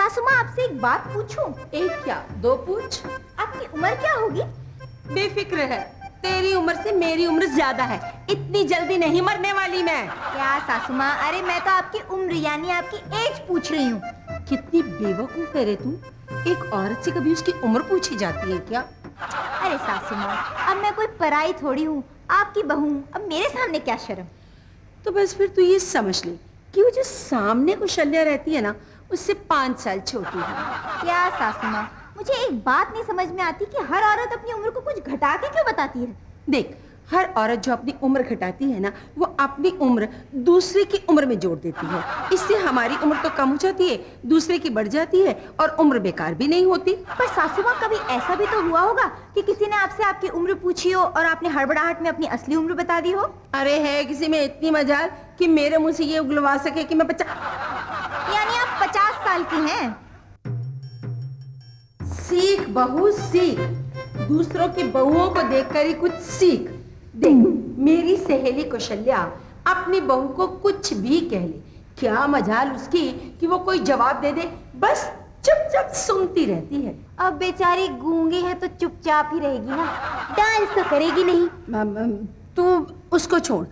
सासू माँ आपसे एक बात पूछूँ? एक क्या? दो पूछ? आपकी उम्र क्या होगी? बेफिक्र है। तेरी उम्र से मेरी उम्र ज़्यादा है। इतनी जल्दी नहीं मरने वाली मैं। क्या सासू माँ? अरे मैं तो आपकी उम्र यानी आपकी एज पूछ रही हूँ। कितनी बेवकूफ़ है रे तू। एक औरत से कभी उसकी उम्र पूछी जाती है क्या? अरे सासू माँ अब मैं कोई पराई थोड़ी हूँ। आपकी बहू अब मेरे सामने क्या शर्म? तो बस फिर तू ये समझ ले कि वो जो सामने को शल्या रहती है ना उससे पाँच साल छोटी है। क्या सासू माँ मुझे एक बात नहीं समझ में आती कि हर औरत अपनी उम्र को कुछ घटा के क्यों बताती है? देख हर औरत जो अपनी उम्र घटाती है ना वो अपनी उम्र दूसरे की उम्र में जोड़ देती है। इससे हमारी उम्र तो कम हो जाती है दूसरे की बढ़ जाती है और उम्र बेकार भी नहीं होती। पर सासू माँ कभी ऐसा भी तो हुआ होगा कि किसी ने आपसे आपकी उम्र पूछी हो और आपने हड़बड़ाहट में अपनी असली उम्र बता दी हो? अरे है किसी में इतनी मजाल कि मेरे मुँह से ये उगलवा सके कि मैं पचास साल की हैं। सीख बहू सीख। दूसरों की बहुओं को देखकर ही कुछ सीख। देख मेरी सहेली कौशल्या अपनी बहू को कुछ भी कह ले। क्या मजाल उसकी कि वो कोई जवाब दे दे। बस चुपचाप सुनती रहती है। अब बेचारी गूँगी है तो चुपचाप ही रहेगी ना। डांस तो करेगी नहीं। तू उसको छोड़।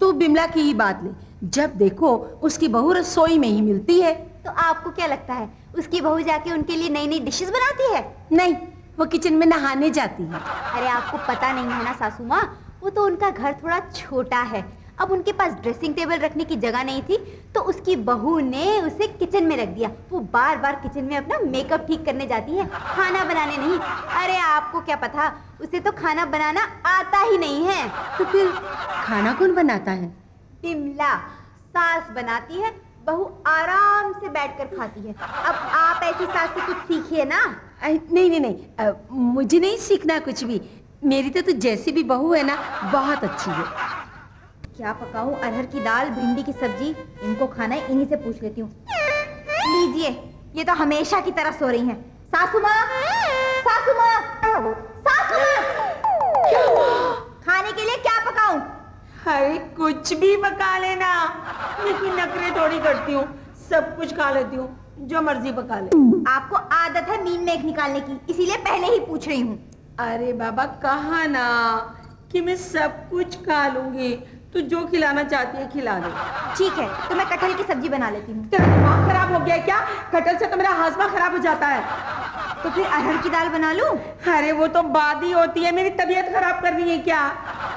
तू बिमला की ही बात ले। जब देखो उसकी बहू रसोई में ही मिलती है। तो आपको क्या लगता है उसकी बहू जाके उनके लिए नई नई डिशेस बनाती है? नहीं वो किचन में नहाने जाती है। अरे आपको पता नहीं है ना सासू माँ? वो तो उनका घर थोड़ा छोटा है। अब उनके पास ड्रेसिंग टेबल रखने की जगह नहीं थी तो उसकी बहू ने उसे किचन में रख दिया। वो बार बार किचन में अपना मेकअप ठीक करने जाती है। खाना बनाने नहीं। अरे आपको क्या पता? उसे तो खाना बनाना आता ही नहीं है। तो फिर खाना कौन बनाता है? बिमला सास बनाती है। बहू आराम से बैठकर खाती है। अब आप ऐसी सास से कुछ सीखिए ना। नहीं नहीं नहीं। अ, मुझे नहीं सीखना कुछ भी। मेरी तो, तो जैसी भी बहू है ना बहुत अच्छी है। क्या पकाऊं? अरहर की दाल भिंडी की सब्ज़ी। इनको खाना है इन्हीं से पूछ लेती हूँ। लीजिए ये तो हमेशा की तरह सो रही हैं। सासू माँ सासू माँ सासू माँ। क्या पकाऊं अरे कुछ भी पका लेना। लेकिन नखरे थोड़ी करती हूँ सब कुछ खा लेती हूँ जो मर्ज़ी पका ले। आपको आदत है मीन मेघ निकालने की इसीलिए पहले ही पूछ रही हूँ। अरे बाबा कहा ना? कि मैं सब कुछ खा लूँगी। तू जो खिलाना चाहती है खिला दे। ठीक है तो मैं कटहल की सब्ज़ी बना लेती हूँ। तेरा दिमाग खराब हो गया क्या? कटल से तो मेरा हाजमा खराब हो जाता है। तो फिर अरहर की दाल बना लूँ? अरे वो तो बादी होती है। मेरी तबीयत खराब करनी है क्या?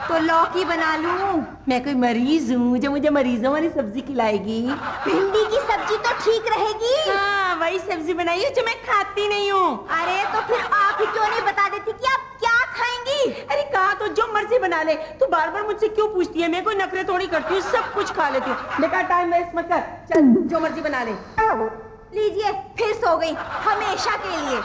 तो लौकी बना लूँ। मैं कोई मरीज़ हूँ जो मुझे मरीजों वाली सब्ज़ी खिलाएगी। भिंडी की सब्ज़ी तो ठीक रहेगी। हाँ वही सब्ज़ी बनाई जो मैं खाती नहीं हूँ। अरे तो फिर आप ही क्यों नहीं बता देती कि आप क्या खाएँगी? अरे कहा तो जो मर्ज़ी बना ले। तू बार बार मुझसे क्यों पूछती है? मैं कोई नखरे थोड़ी करती हूँ सब कुछ खा लेती हूँ। टाइम वेस्ट मत कर। चल जो मर्ज़ी बना ले। लीजिए फिर सो गई हमेशा के लिए।